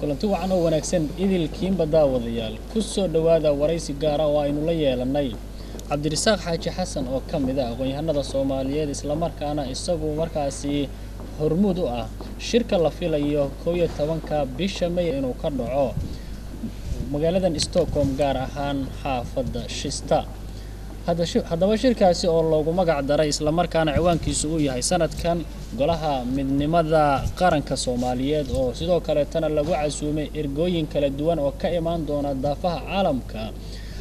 kulanti wacan oo wanaagsan idilkiinba daawadayaal. Ku soo dhowaada waraysi gaara oo aynu la yeelanay cabdirasaaq xaaji xasan oo ka mid ah aqoon-yahanada soomaaliyeed islamarkaana isagu markaasi hormuud u ah shirka la filayo kow iyo tobanka bisha may inuu ka dhaco. Magaaladan stockholm gaar ahaan xaafadda shista haddaba shirkaasi oo loogu magac daray islamarkaana ciwaankiisu uu yahay sanadkan golaha midnimada qaranka soomaaliyeed oo sidoo kaleetana lagu casuumay ergooyin kala duwan oo ka imaan doona daafaha caalamka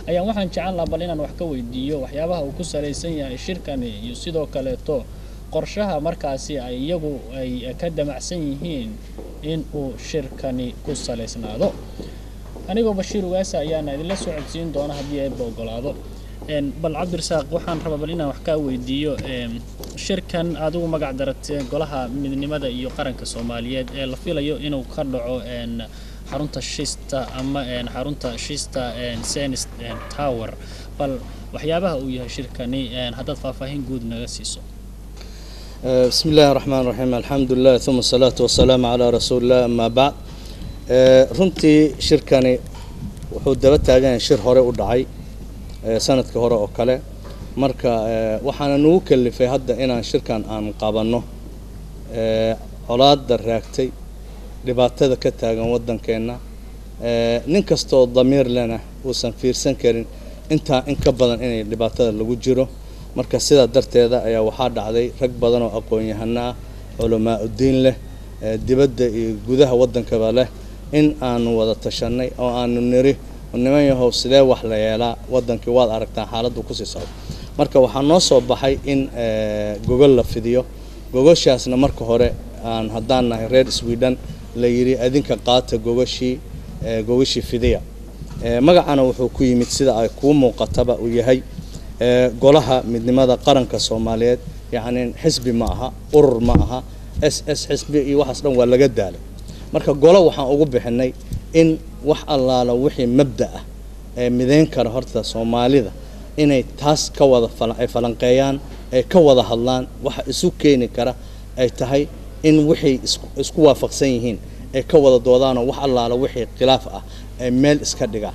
ayaan waxaan jecel laha bal inaan wax ka weydiiyo waxyaabaha uu ku salaysan yahay shirkani iyo sidoo kaleeto qorshaha markaasi ay iyagu ay ka damacsan yihiin in uu shirkani ku salaysnaado. Anigoo bashiir ugaasa ayaana idinla soo codsiin doona haddii eeba ogolaado bal cabdirasaaq waxaan rabaa bal inaan wax kaa weydiiyo shirkan adigu magac darateen golaha midnimada iyo qaranka soomaaliyeed ee la filayo inuu ka dhaco xarunta shista ama xarunta shista senis tower. Bal waxyaabaha uu yahay shirkani haddaad faahfaahin guud naga siiso. Eh, Bismi illaahi raxmaan raxiim alxamdu lilah uma asalaatu wasalaamu calaa rasuulilah amaa bacd eh, runtii shirkani wuxuu daba taagan shir hore u dhacay sannadkii hore oo kale. Marka waxaana nagu kalifay hadda inaan shirkan aan qabanno. Colaada raagtay dhibaatada ka taagan waddankeenna. Nin kastaoo damiir lena uusan fiirsan karin intaa in ka badan inay dhibaatada lagu jiro. Marka sidaa darteeda ayaa waxaa dhacday rag badan oo aqoon-yahano ah culamaa udiin leh dibadda iyo gudaha waddankaba leh in aanu wada tashanay oo aanu niri niman yahow sidee wax la yeelaa? Waddankii waad aragtaan xaaladdu ku sii socdo. Marka waxaa noo soo baxay in gogol la fidiyo. Gogoshaasna marka hore aan haddaan nahay reer sweden la yidhi adinka qaata gogoshii gogoshii fidiya. Magacana wuxuu ku yimid sida ay kuu muuqataba uu yahay golaha midnimada qaranka soomaaliyeed. Yacni xisbi ma aha urur ma aha s s xisbi iyo waxaas dhan waa laga daalay. Marka golo waxaan ugu bixinay in wax allaala wixii mabda ah ee midayn kara horta soomaalida inay taas ka wada ay falanqeeyaan ay ka wada hadlaan waxa isu keeni kara ay tahay in wixay isku waafaqsan yihiin ay ka wada doodaanoo wax allaala wixii khilaaf ah ay meel iska dhigaan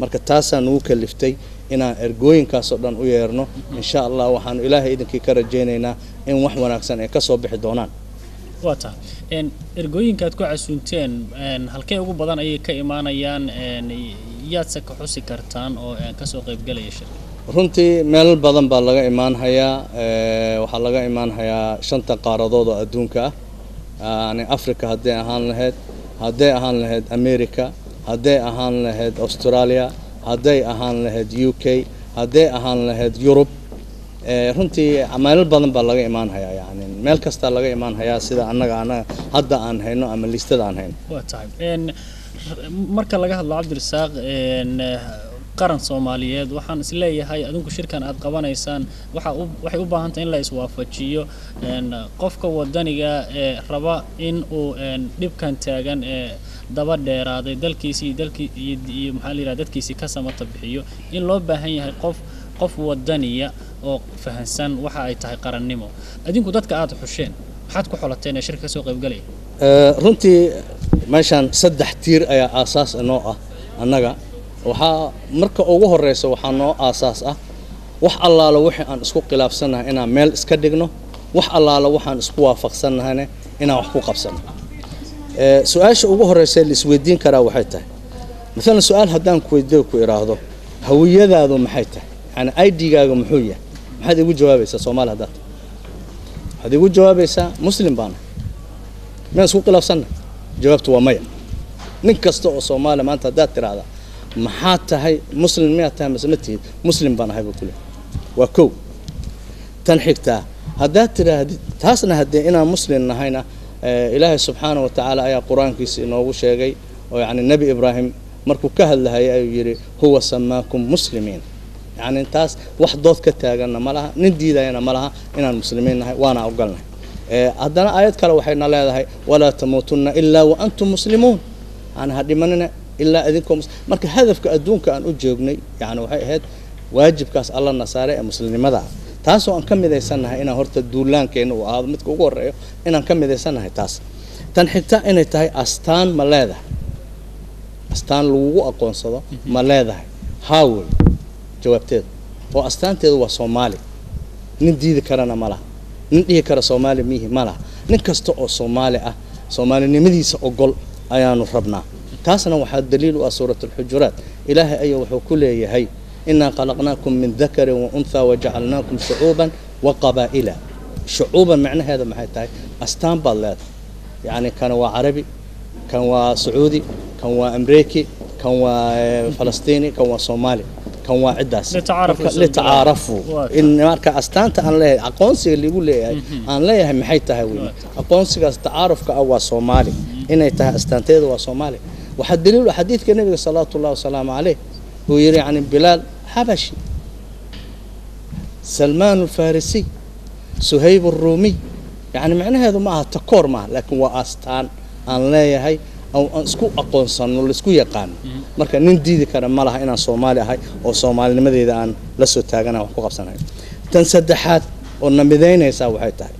marka taasaa nagu kaliftay inaan ergooyinkaasoo dhan u yeerno. Insha allah waxaanu ilaahay idinkii ka rajaynaynaa in wax wanaagsan ay ka soo bixi doonaan waa taa ergooyinka aad ku casuunteen halkee ugu badan ayay ka imaanayaan yaadse ka xusi kartaan oo ka soo qaybgalaya shirka. Runtii meel badan baa laga imaanhayaa waxaa laga imaanhayaa shanta qaaradood oo adduunka ah. Yani africa hadday ahaan lahayd hadday ahaan lahayd america hadday ahaan lahayd australia hadday ahaan lahayd u k hadday ahaan lahayd yurub runtii meelo badan baa laga imaanhayaa yani meel kastaa laga imaanhayaa sida annaga anaga hadda aan hayno ama liistada aan hayno. Marka laga hadlo cabdirasaaq qaran soomaaliyeed waxaan is leeyahay adinku shirkan aad qabanaysaan waxa waxay u baahan tahay in la iswaafajiyo. Qofka wadaniga ee raba in uu dhibkan taagan ee daba dheeraaday dalkiisii dalkii iyo maxaa la yidhaha dadkiisii ka samata bixiyo. In loo baahan yahay qof qof wadaniya oo fahansan waxa ay tahay qarannimo. Adinku dadka aada xusheen maxaad ku xolateen ee shirka ka soo qaybgalaya runtii meeshaan saddex tiir ayaa aasaas inoo ah annaga. Waxaa marka ugu horeysa waxaa noo aasaas ah wax allaala wixii aan isku khilaafsannahay inaan meel iska dhigno wax allaala waxaan isku waafaqsannahayna inaan wax ku qabsano. Su'aasha ugu horeysa la isweydiin karaa waxay tahay maalan su'aal haddaan ku weydiyo ku idhaahdo hawiyadaadu maxay tahay? Yani idgaaga muxuu yahay maxaad igu jawaabaysaa soomaali haddaad. Waxaad igu jawaabaysaa muslim baana. Miyaan isku khilaafsanna. Jawaabtu waa maya. Nin kasta oo soomaaliya maanta haddaad tiraahdaa maxaad tahay muslim miyaad tahay mase ma tihid? Muslim baan ahay buu ku waa kow. Tan xigtaa haddaad tidhaahdid taasna haddee inaan muslim nahayna ilaahay subxaana wa ayaa qur'aankiisa inoogu sheegay oo yacni nebi ibraahim markuu ka hadlahayay ayuu yidhi huwa samaakum muslimiin yacni taas wax dood ka taaganna ma laha nin diidayana ma laha inaan muslimiin nahay waana ogolnahay haddana aayad kale waxayna leedahay walaa tamuutunna ilaa wa muslimuun. Yani ha ilaa idinkoo marka hadafka adduunka aan u joognay yani waxay ahayd waajibkaas alla nasaare ee muslimnimada ah taasoo aan ka midaysannahay inaan horta duulaankeenna uu ahaado midka ugu horreeyo inaan ka midaysannahay taas. Tan xigta inay tahay astaan ma leedahay. Astaan lagugu aqoonsado ma leedahay. Haa wey jawaabteedu oo astaanteedu waa soomaali. Nin diidi karana ma laha. Nin dhihi kara soomaali miihi ma laha. Nin kasta oo soomaali ah soomaalinimadiisa ogol ayaanu rabnaa. Taasna waxaa daliil u ah suurat alxujuraat ilaahay ayaa wuxuu ku leeyahay inaa khalaqnaakum min dakarin wa unthaa wajacalnaakum shucuuban wa qabaa'ila. Shucuuban macnaheeda maxay tahay? Astaan baad leedahay. Yacni kan waa carabi kan waa sacuudi kan waa amreeki kan waa falastiini kan waa soomaali kan waa ciddaas. Litacaarafu in marka astaanta aan leeyahay aqoonsiga ligu leeyahay aan leeyahay maxay tahay wey aqoonsigaas tacaarufka ah waa soomaali. Inay tahay astaanteeda waa soomaali. Waxaa daliil xadiidka nabiga salawaatu ullahi wasalaamu caleyh uu yidhi yani bilaal xabashi salmaan alfarisiy suhayb alruumiy yani macnaheedu ma aha takoor maaha laakiin waa astaan aan leeyahay isku aqoonsano la isku yaqaano marka nin diidi kara ma laha inaan soomaali ahay oo soomaalinimadeeda aan la soo taagana wax ku qabsanayo tan saddexaad oo na midaynaysaa waxay tahay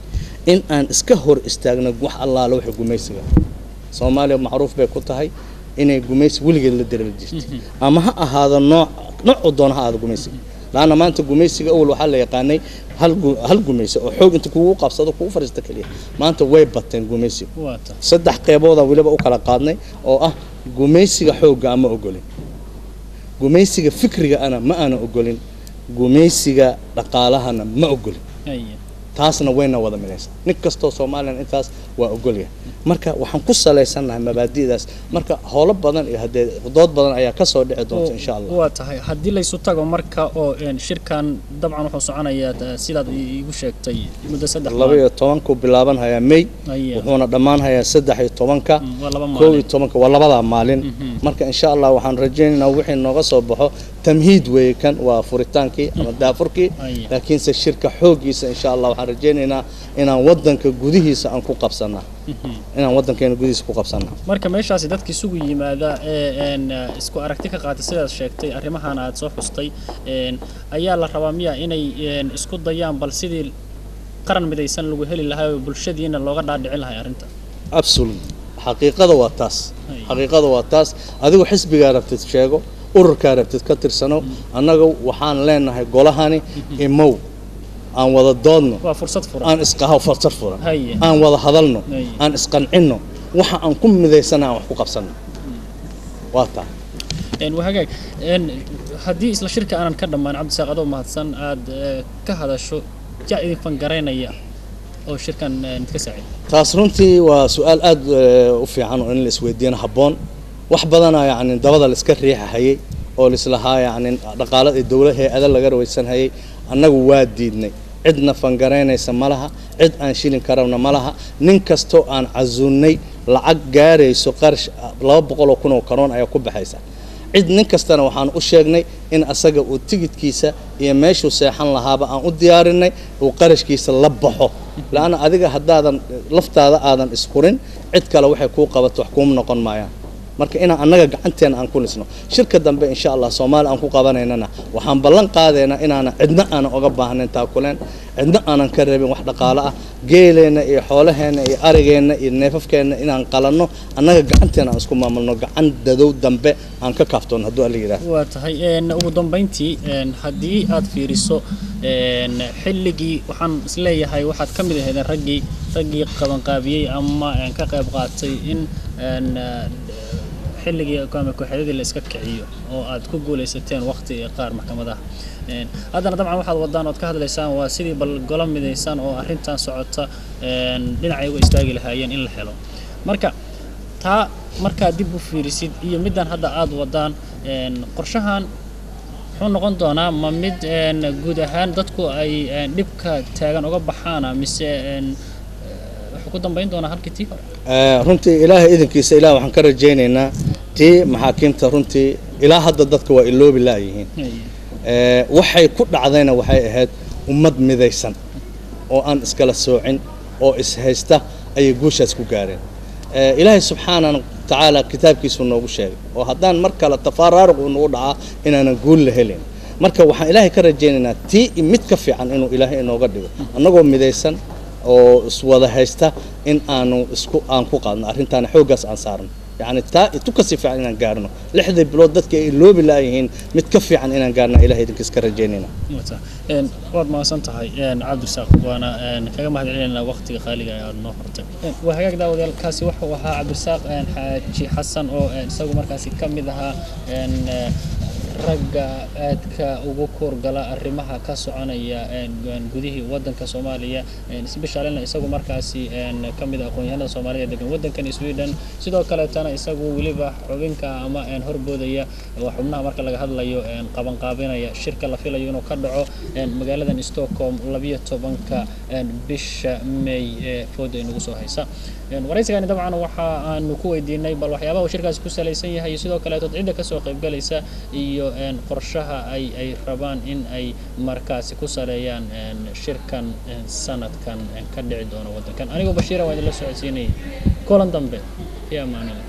in aan iska hor istaagno wax allaala waxa gumaysiga. Soomaaliya macruuf bay ku tahay inay gumaysi weligeed la dareeli jirtay. Ama ha ahaado nooc noocuu doona ha ahaado gumaysiga laanna maanta gumaysiga awal waxaa la yaqaanay hal gumaysi oo xoog inta kugu qabsado kugu fariista keliya maanta way bateen gumaysiga saddex qeybooda weliba u kala qaadnay oo ah gumaysiga xoogga ama ogolin. Gumaysiga fikriga ana ma aana ogolin. Gumaysiga dhaqaalahana ma ogolin. Taasna wayna wada midaysaa nin kastoo somalilan intaas waa ogolyahay marka waxaan ku salaysannahay mabaadi'daas marka howlo badan iyo haddee dood badan ayaa ka soo dhici doonta insha allah. Waa tahay. Haddii laysu tago marka oo shirkan dabcan wuxuu soconayaa sidaad iigu sheegtay muddo saddex laba iyo tobanku bilaabanhayaa may wuxuuna dhammaanhayaa saddex iyo tobanka. Koob iyo tobanka waa labadaa maalin. Marka insha allah waxaan rajaynaynaa wixii nooga soo baxo tamhiid weeye kan waa furitaankii ama daafurkii. Laakiinse shirka xooggiisa insha allah waxaan rajaynaynaa inaan wadanka gudihiisa aan ku qabsanaa inaan wadankeena gudihiisa ku qabsanaa marka meeshaasi dadka isugu yimaada ee isku aragti ka qaatay sidaad sheegtay arrimahan aad soo xustay ayaa la rabaa miya inay isku dayaan bal sidii qaran midaysan lagu heli lahaa oo bulshadiina looga dhaadhicin lahay arrinta. Absolute xaqiiqada waa taas. Xaqiiqada waa taas. Adigu xisbigaa rabtid sheego ururkaa rabtid ka tirsano annaga waxaan leenahay golahani imow aan wada doodno aan isqaho fursad furan. Aan wada hadalno aan isqancinno waxa aan ku midaysana aan wax ku qabsanno. Waa taa. Wahagaag haddii isla shirka aanan ka dhammaan cabdisaaq adoo mahadsan aad ka hadasho yaa idin fangaraynaya oo shirkan idka saacid taas runtii waa su'aal aad u fiican oo in la isweydiiyana habboon. Wax badana yacni dabada la iska riixahayay oo laislahaa yacni dhaqaala iyo dowla hay'ada laga rawaysanhayay annagu waa diidnay. Cidna fangaraynaysa ma laha cid aan shilin karabna ma laha. Nin kastoo aan casuunnay lacag gaarayso qarash laba boqol oo kun oo karoon ayaa ku baxaysa. Cid nin kastana waxaan u sheegnay in asaga uu tigidkiisa iyo meeshuu seexan lahaaba aan u diyaarinay uu qarashkiisa la baxo. La-anna adiga haddaadan laftaada aadan isfurin cid kale waxay kuu qabato wax kuuma noqon maayaan marka inaan annaga gacanteena aan ku lisno. Shirka dambe insha allah soomaali aan ku qabanaynana waxaan ballan qaadaynaa inaana cidna aanan oga baahnayn taakuleen cidna aanan ka rabin wax dhaqaalo ah geeleenna iyo xoolaheenna iyo arigeenna iyo neefafkeenna inaan qalanno annaga gacanteena aan isku maamulno gacan dadow dambe aan ka kaaftoon hadduu alla yidhaah waa tahay. Ugu dambayntii haddii aad fiiriso xilligii waxaan is leeyahay waxaad ka mid ahaydeen raggii raggii qabanqaabiyey ama ka qayb qaatay in xilligii kooxyadii la iska kiciyo oo aad ku guulaysateen waqti ee qaar maxkamadaha. Haddana dabcan waxaad wadaan ood ka hadlaysaan waa sidii bal golo midaysan oo arrintan socota dhinacay uga istaagi lahaayeen in la helo. Marka taa markaad dib u fiirisid iyo middan hadda aad wadaan qorshahan muxuu noqon doonaa ma mid guud ahaan dadku ay dhibka taagan uga baxaana mise wuxuu ku dambayn doonaa halkii tii hore? Runtii ilaahay idinkiisa ilaah waxaan ka rajaynaynaa tii maxaakiimta runtii ilaa hadda dadka waa iloobi laayihiin waxay ku dhacdayna waxay ahayd ummad midaysan oo aan iskala soocin oo ishaysta ayay guushaas ku gaareen. Ilaahay subxaana tacaala kitaabkiisu noogu sheegay oo haddaan mar kale tafaaraaruq uu nagu dhacaa inaanan guul la helin. Marka waxaan ilaahay ka rajaynaynaa tii mid ka fiican inuu ilaahay inooga dhigo annagoo midaysan oo iswada haysta in aanu isku aan ku qaadno arrintaana xooggaas aan saarno yacni taa itu ka sii fiican inaan gaarno lixdii bilood dadka ay loobi laayihiin mid ka fiican inaan gaarna ilahay idinkiis ka rajaynayna waad mahadsan tahay cabdirasaaq waana kaga mahad celinayna waqtiga qaaliga ee aada noo hortay waa hagaag daawadayaal kaasi wuxuu ahaa cabdirasaaq xaaji xasan oo isagu markaasi ka mid ahaa ragga aadka ugu kuurgala arrimaha ka soconaya gudihii wadanka soomaaliya sbeshaalina isagu markaasi ka mid aqoon-yahanada soomaalida degan wadankan sweden. Sidoo kaleetana isagu weliba xubinka ama horboodaya xubnaha marka laga hadlayo qabanqaabinaya shirka la filayo inuu ka dhaco magaaladan stockholm labiyo tobanka bisha may ee fooda inagu soo haysa. Waraysigani dabcan waxa aanu ku weydiinay bal waxyaabaha uu shirkaasi ku salaysan yahay sidoo kaleeto cidda ka soo qaybgalaysa iyo qorshaha ay ay rabaan in ay markaasi ku saleeyaan shirkan sanadkan ka dhici doono waddankan. Anigoo bashiira waa idinla socodsiinayay. Kulan dambe iyo amaanada